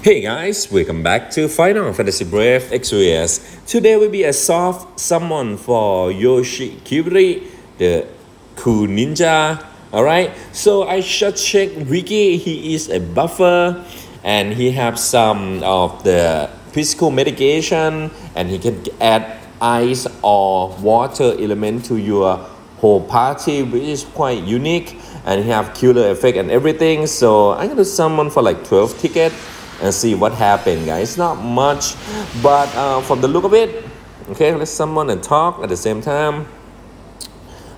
Hey guys, welcome back to Final Fantasy Brave Exvius. Today will be a soft summon for Yoshikiri, the cool ninja. Alright, so I should check Wiki. He is a buffer and he have some of the physical mitigation and he can add ice or water element to your whole party which is quite unique and he have killer effect and everything so i'm gonna summon for like 12 tickets and see what happened guys. Not much but uh, from the look of it okay let's summon and talk at the same time.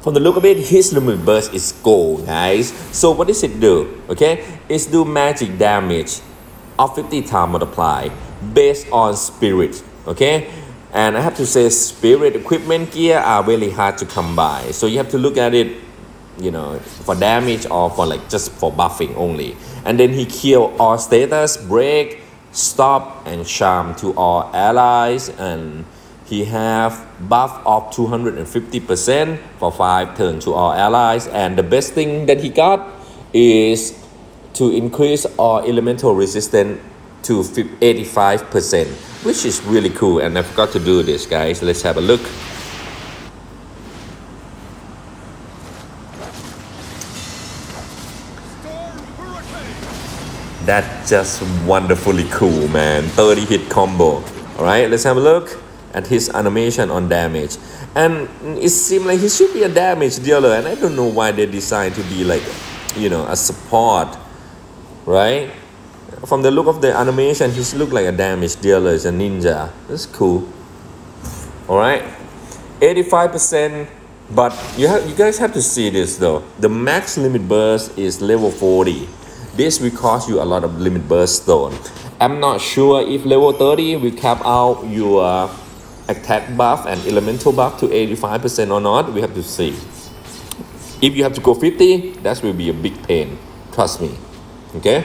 From the look of it his limit burst is gold guys. So what does it do okay? It's do magic damage of 50 times multiply based on spirit okay? And I have to say spirit equipment gear are really hard to come by. So you have to look at it you know for damage or for like just for buffing only and then he kill all status break stop and charm to all allies and he have buff of 250% for 5 turn to all allies and the best thing that he got is to increase our elemental resistance to 85%, which is really cool. And I forgot to do this, guys. Let's have a look. That's just wonderfully cool, man. 30 hit combo. Alright, let's have a look at his animation on damage. And it seems like he should be a damage dealer, and I don't know why they decided to be like, you know, a support, right? from the look of the animation, he's look like a damage dealer, is a ninja. That's cool. All right, 85%. But you have you guys have to see this though. The max limit burst is level 40. This will cost you a lot of limit burst stone. I'm not sure if level 30 will cap out your attack buff and elemental buff to 85% or not. We have to see. If you have to go 50, that will be a big pain. Trust me. Okay.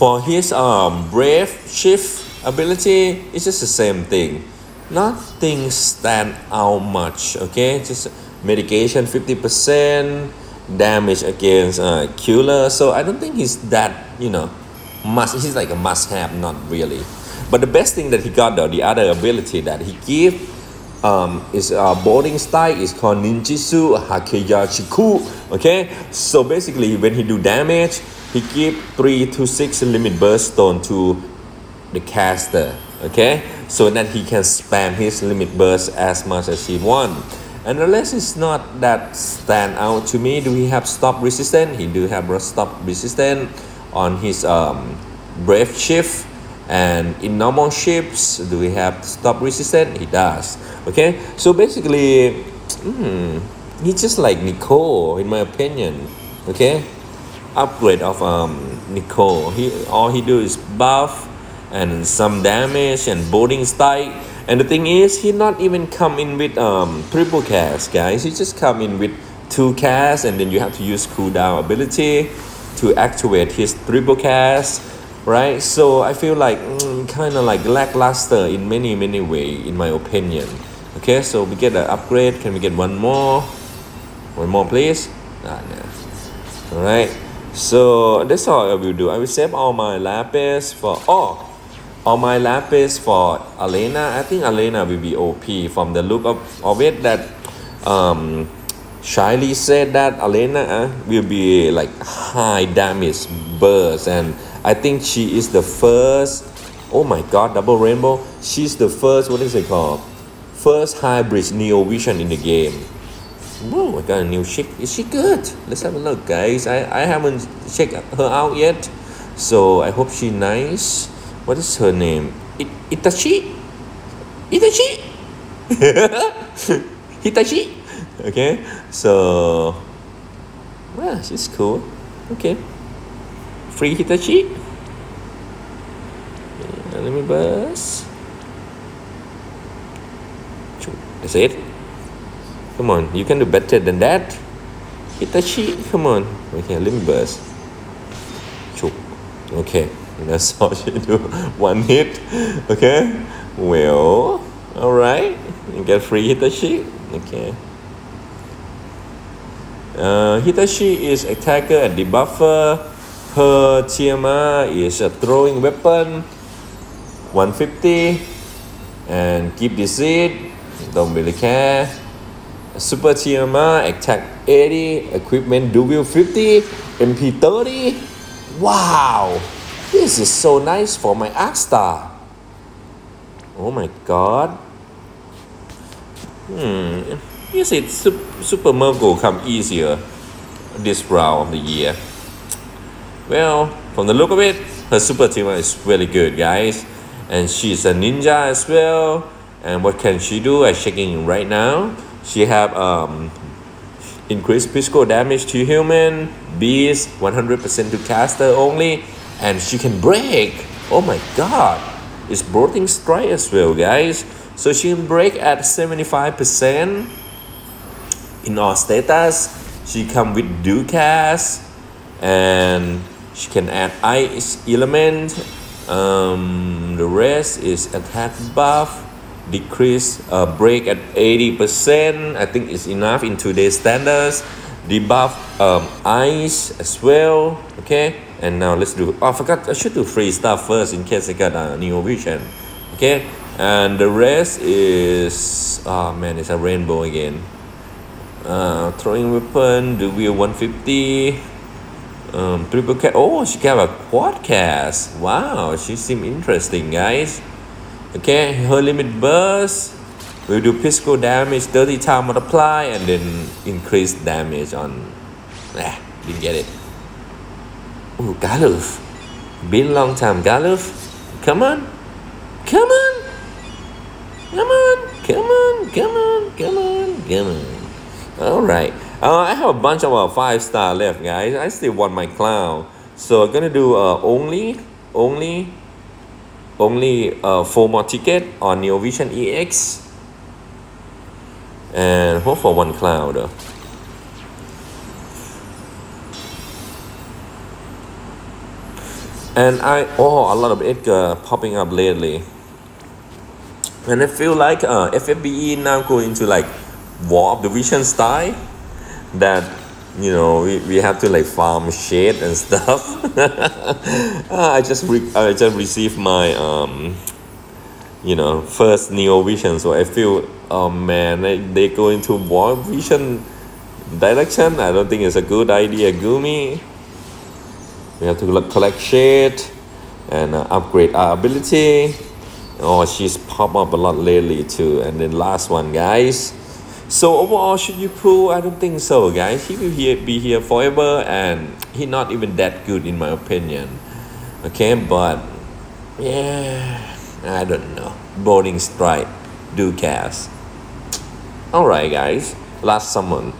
For his um, brave shift ability, it's just the same thing. Nothing stand out much, okay? Just mitigation 50%, damage against uh, killer. So I don't think he's that, you know, must. He's like a must-have, not really. But the best thing that he got though, the other ability that he give um, is uh, bolting strike is called ninjutsu hakeyachiku okay so basically when he do damage he give three to six limit burst stone to the caster okay so that he can spam his limit burst as much as he want and the rest is not that stand out to me. Do he have stop resistance he do have stop resistance on his um, brave shift and in normal shifts, do we have stop resistance he does. Okay? So basically hmm, he's just like Nicole in my opinion. Okay? Upgrade of um, Nicole. He all he do is buff and some damage and bolting strike. And the thing is, he not even come in with um, triple cast, guys. He just come in with two cast, and then you have to use cooldown ability to activate his triple cast, right? So I feel like mm, kind of like lackluster in many many way, in my opinion. Okay, so we get an upgrade. Can we get one more? One more, please. Ah, no. All right. So that's all I will do. I will save all my lapis for oh all my lap is for Elena. I think Elena will be OP from the look of, of it that um Shiley said that Elena uh, will be like high damage burst and I think she is the first oh my god double rainbow she's the first what is it called first hybrid neo vision in the game Whoa, I got a new chick. Is she good? Let's have a look, guys. I, I haven't checked her out yet. So I hope she's nice. What is her name? It, Itachi? Itachi? Hitachi? Okay, so. Well, she's cool. Okay. Free Hitachi? Me buzz. That's it. Come on, you can do better than that. Hitachi, come on. Okay, let me burst. Chook. Okay, that's all do. One hit. Okay. Well, alright. You get free Hitachi. Okay. Uh, Hitachi is attacker and debuffer. Her TMR is a throwing weapon 150 and keep this it don't really care Super TMR attack 80 equipment dual 50 MP 30 wow this is so nice for my Arc Star oh my god. Hmm. Is it Super Mergo come easier this round of the year. Well from the look of it her super TMR is really good guys. And she's a ninja as well. And what can she do? I'm checking right now she have um, increased physical damage to human beast 100% to caster only and she can break. Oh my god. It's bolting strike as well guys. So she can break at 75% in all status. She come with dualcast and she can add ice element. Um, the rest is attack buff. Decrease uh, break at 80% I think it's enough in today's standards. Debuff um, ice as well. Okay and now let's do oh, I forgot I should do free stuff first in case I got a new vision okay and the rest is oh man it's a rainbow again uh, throwing weapon the wheel 150 um, triple cast. Oh, she got a quad cast. Wow, she seems interesting, guys. Okay, her limit burst will do physical damage 30 times multiply and then increase damage on. Ah, didn't get it. Ooh, Galuf. Been long time, Galuf. Come on. Come on. Come on. Come on. Come on. Come on. Come on. All right. Uh, I have a bunch of uh, five star left, guys. I still want my clown, so I'm gonna do uh, only, only, only uh, four more ticket on Neovision EX, and hope for one cloud. And I oh a lot of Edgar popping up lately, and I feel like uh, FFBE now going to like War of the Vision style that you know we, we have to like farm shit and stuff. Ah, i just re- i just received my um you know first neo vision so i feel oh man they, they go into war vision direction. I don't think it's a good idea gumi we have to collect shit and uh, upgrade our ability oh she's popped up a lot lately too and then last one guys so overall, should you pull? I don't think so, guys. He will here, be here forever, and he not even that good in my opinion. Okay, but yeah, I don't know. Bolting strike, do cast. All right, guys. Last summon.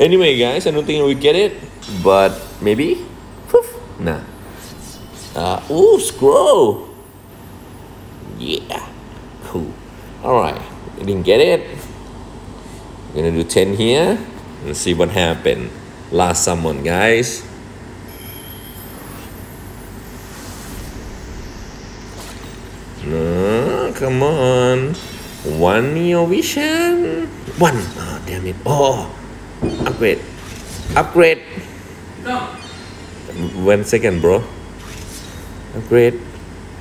Anyway, guys, I don't think we get it, but maybe. Poof. Nah. Uh, ooh, scroll. Yeah. Cool. All right. You didn't get it? I'm gonna do 10 here and see what happened. Last summon, guys. No, come on. One Neo Vision. One. Oh, damn it. Oh, upgrade. Upgrade. One second, bro. Upgrade.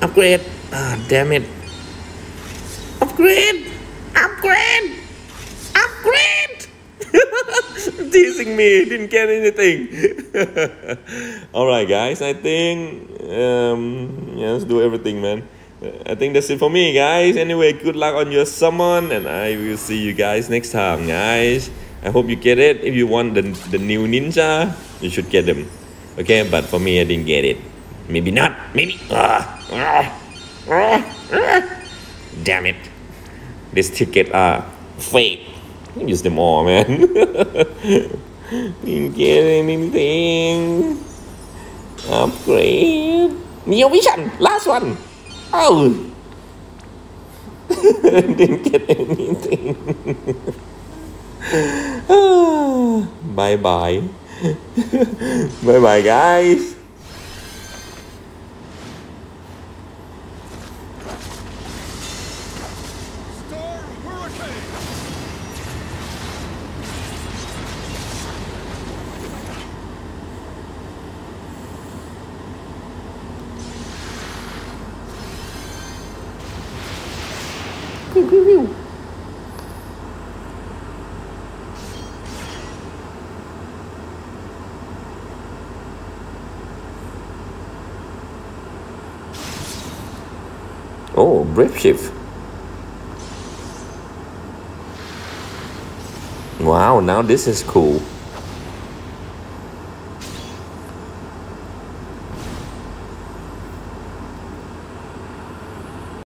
Upgrade. Ah, damn it. Upgrade. Upgrade! Upgrade! Teasing me, didn't get anything. Alright, guys, I think, um, yeah, let's do everything, man. I think that's it for me, guys. Anyway, good luck on your summon, and I will see you guys next time, guys. I hope you get it. If you want the, the new ninja, you should get them. Okay, but for me, I didn't get it. Maybe not. Maybe. Uh, uh, uh, Damn it this ticket are fake. Use them all, man. Didn't get anything. Upgrade. Neo Vision, last one. Oh. Didn't get anything. bye bye. bye bye, guys. Oh, brave shift. Wow, now this is cool.